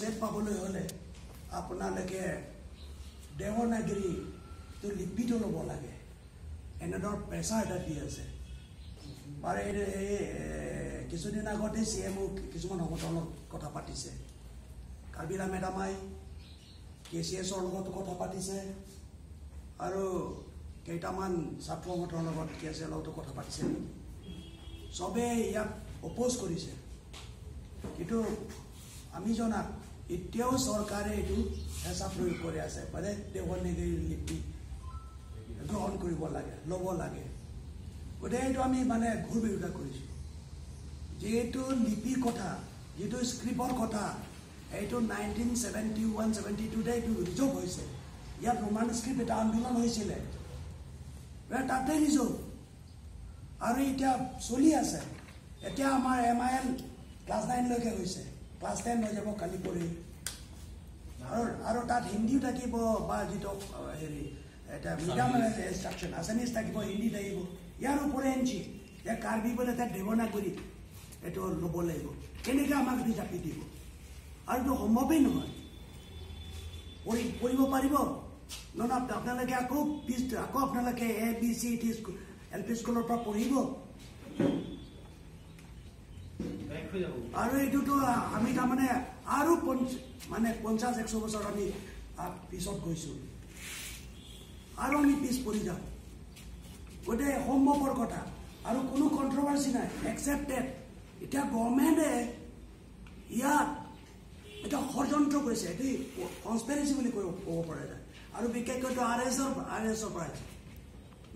Concept পাবলৈ হ'লে আপোনালোকে দেৱনাগিৰিটো লিপিটো ল'ব লাগে এনেধৰণৰ প্ৰেছাৰ এটা দি আছে বাৰু এই কিছুদিন আগতে চি এমও কিছুমান সংগঠনৰ কথা পাতিছে কাৰ্বিলা মেডামাই কে চি এছৰ লগতো কথা পাতিছে আৰু কেইটামান ছাত্ৰ সংগঠনৰ লগত কে চি এৰ লগতো কথা পাতিছে চবেই ইয়াক অপ'জ কৰিছে কিন্তু আমি জনাত এতিয়াও চৰকাৰে এইটো হেঁচা প্ৰয়োগ কৰি আছে। মানে দেৱনাগৰী লিপি গ্ৰহণ কৰিব লাগে ল'ব লাগে। গতিকে এইটো আমি মানে ঘূৰ বিৰোধিতা কৰিছোঁ। যিহেতু লিপিৰ কথা যিটো স্ক্ৰিপ্টৰ কথা এইটো নাইনটিন ছেভেণ্টি ওৱান ছেভেণ্টি টুতে এইটো ৰিজৰ্ভ হৈছে। ইয়াত ৰোমান স্ক্ৰিপ্ট এটা আন্দোলন হৈছিলে। তাতে ৰিজৰ্ভ। আৰু এতিয়া চলি আছে। এতিয়া আমাৰ এম আই এল ক্লাছ নাইনলৈকে হৈছে। ক্লাছ টেন হৈ যাব কালি পৰি আৰু আৰু তাত হিন্দীও থাকিব বা যিটো হেৰি এটা মিডিয়াম ইনষ্ট্ৰাকশ্যন আছামিজ থাকিব হিন্দী থাকিব ইয়াৰ ওপৰে এনচি যে কাৰ্বি বোলে তাত দেৱনাগৰী এইটো ল'ব লাগিব কেনেকৈ আমাক দি জাপি দিব আৰু এইটো সম্ভৱেই নহয় পঢ়িব পাৰিব নহয় আপ- আপোনালোকে আকৌ পিছ আকৌ আপোনালোকে A B C T school L P স্কুলৰ পৰা পঢ়িব আৰু এইটোতো আমি তাৰমানে আৰু মানে পঞ্চাছ এশ বছৰ আমি পিছত গৈছোঁ। আৰু আমি পিছ পৰি যাম। গতিকে সম্ভৱৰ কথা। আৰু কোনো কণ্ট্ৰভাৰ্চি নাই। একচেপ্টেড এতিয়া গভৰ্ণমেণ্টে ইয়াত এটা ষড়যন্ত্ৰ কৰিছে। এইটো কনস্পেৰেচি বুলি কৈ ক'ব পৰা যায়। আৰু বিশেষকৈ আৰ এছৰ আৰ এছৰ পৰা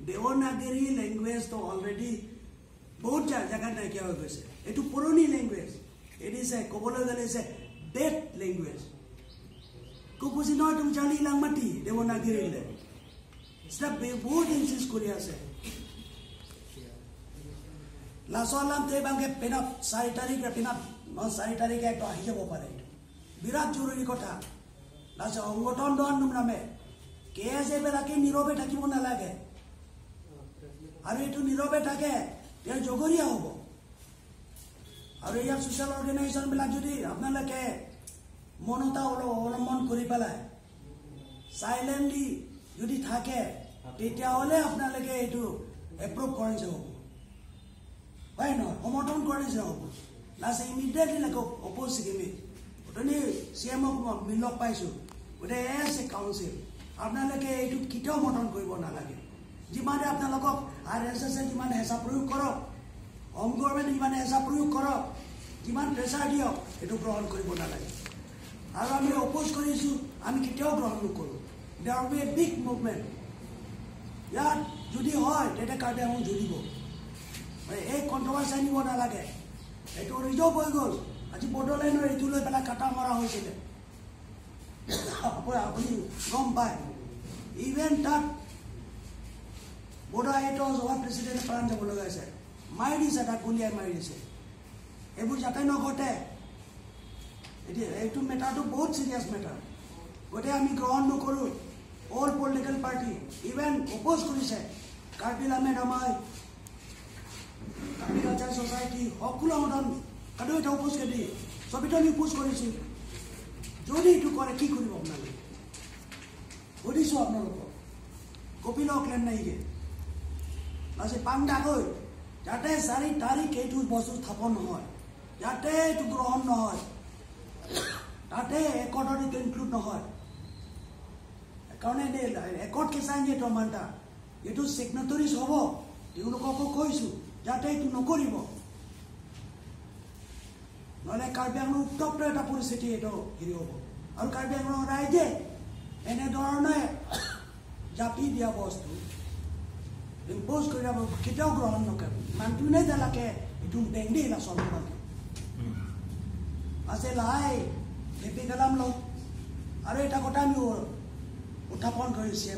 দেৱনাগৰী লেংগুৱেজটো অলৰেডি বহুত জেগাত নাইকিয়া হৈ গৈছে এইটো পুৰণি লেংগুৱেজ এট এ ক'বলৈ গ'লে এ ডেড লেংগুৱেজ বুজি নহয় তুমি জানি লাংমাটি দেৱনাগৰীলে বহুত ইনচিষ্ট কৰি আছে লাচোৱালাম তেবাংকে পেনাপ চাৰি তাৰিখে পেনাপ ন চাৰি তাৰিখে একটো আহি যাব পাৰে বিৰাট জৰুৰী কথা লাচ সংগঠন দোৱান নামে কে এছ এইবিলাকে নীৰৱে থাকিব নালাগে আৰু এইটো নীৰৱে থাকে তেওঁ জগৰীয়া হ'ব আৰু ইয়াৰ ছ'চিয়েল অৰ্গেনাইজেশ্যনবিলাক যদি আপোনালোকে মনতা অৱলম্বন কৰি পেলাই চাইলেণ্টলি যদি থাকে তেতিয়াহ'লে আপোনালোকে এইটো এপ্ৰুভ কৰে যে হ'ব হয় নহয় সমৰ্থন কৰে যে হ'ব লাষ্ট ইমিডিয়েটলি লাগে অপ'জ ছিকিমি গতিকে চি এমক মই লগ পাইছোঁ গতিকে এ কাউন্সিল আপোনালোকে এইটো কেতিয়াও সমৰ্থন কৰিব নালাগে যিমানে আপোনালোকক আৰ এছ এছে যিমান হেঁচা প্ৰয়োগ কৰক হোম গভৰ্ণমেণ্টে যিমান হেঁচা প্ৰয়োগ কৰক যিমান প্ৰেছাৰ দিয়ক সেইটো গ্ৰহণ কৰিব নালাগে আৰু আমি অপ'জ কৰিছোঁ আমি কেতিয়াও গ্ৰহণ নকৰোঁ দেৰ বি এ বিগ মুভমেণ্ট ইয়াত যদি হয় তেতিয়া কাৰ্বি জ্বলিব মানে এই কণ্ট্ৰভাৰ্চি আনিব নালাগে এইটো ৰিজৰ্ভ হৈ গ'ল আজি বডোলেণ্ডৰ এইটো লৈ পেলাই কাটা মৰা হৈছিলে আপুনি গম পায় ইভেন তাত আইটো যোৱা প্ৰেচিডেণ্টে প্ৰাণ যাব লগা হৈছে মাৰি দিছে তাক গুলিয়াই মাৰি দিছে এইবোৰ যাতে নঘটে এতিয়া এইটো মেটাৰটো বহুত চিৰিয়াছ মেটাৰ গতিকে আমি গ্ৰহণ নকৰোঁ all political party even oppose কৰিছে কাৰ্বিলা মেডামাই এগ্ৰিকালচাৰ ছ'চাইটি সকলো সংগঠন কাটো এটা অপ'জ কৰি চবেইটো আমি অপ'জ কৰিছোঁ যদি এইটো কৰে কি কৰিব আপোনালোকে সুধিছোঁ আপোনালোকক কপিলক লেন নাইকে আজি পাংডাকৈ যাতে চাৰি তাৰিখ এইটো বস্তু স্থাপন নহয়। যাতে এইটো গ্ৰহণ নহয়। তাতে একৰ্ডত এইটো ইনক্লুড নহয়। কাৰণে একৰ্ড কেঁচাই যিহেতু আমাৰ তাত এইটো ছিগনেটৰিজ হ'ব। তেওঁলোককো কৈছোঁ যাতে এইটো নকৰিব। নহ'লে কাৰ্বি আংলং উত্তপ্ত এটা পৰিস্থিতি এইটো হেৰি হ'ব। আৰু কাৰ্বি আংলং ৰাইজে এনেধৰণে জাপি দিয়া বস্তু। ইম্প'জ কৰি যাব কেতিয়াও গ্ৰহণ নকৰে মানুহটো নে তেলাকে এইটো বেংদি লাচল মানুহ আছে লাই লিপি কালাম লওঁ আৰু এটা কথা আমি উত্থাপন কৰিছে